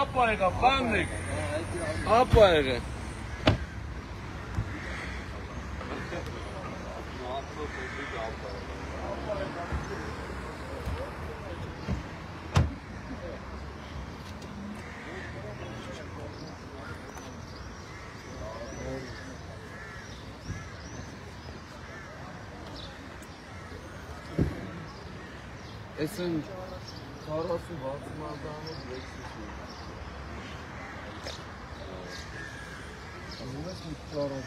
Ապա եկա, բաննիկ։ Ապա եղե։ Էսեն 40-60 մազանը դրեցի։ Ամենից մի ծառան։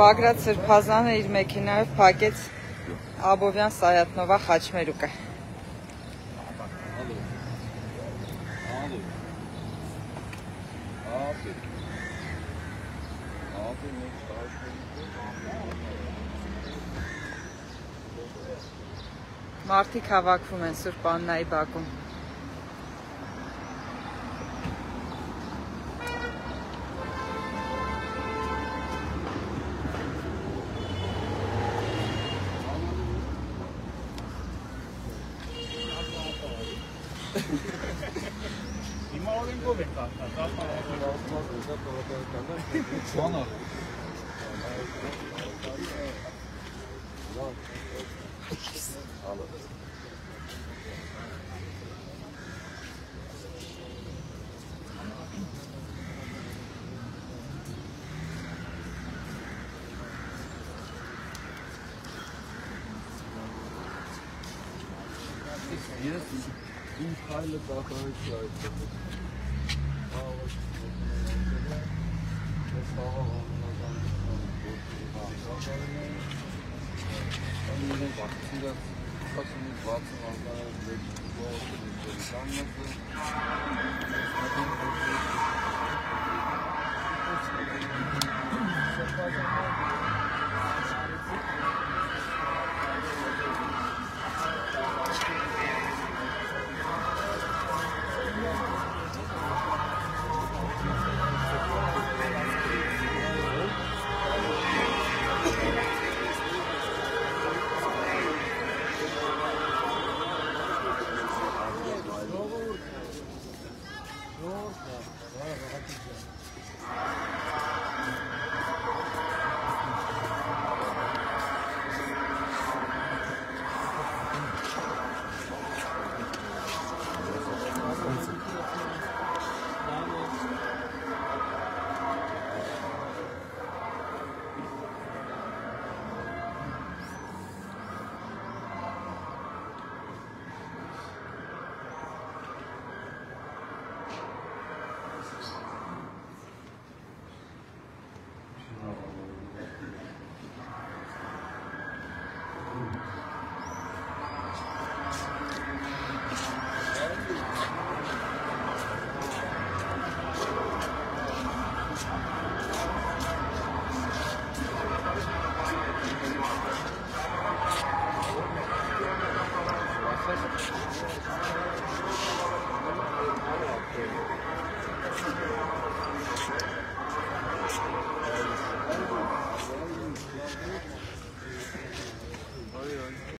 Բագրատ Սրբազանը իր մեքենայով փակեց Աբովյան Սայատնովա խաչմերուկը։ Ապի։ Ապի մեկ Մարդիկ հավաքվում են Սուրբ Աննայի բակում։ Ma ho l'ingovettata, tappa la Buono. Yes. Իմ քայլը կատարեցի այդտեղ։ Ես խաղաղ անունական գործի Ամենը վախցիրա 60-60 անգամ լեգ ողջ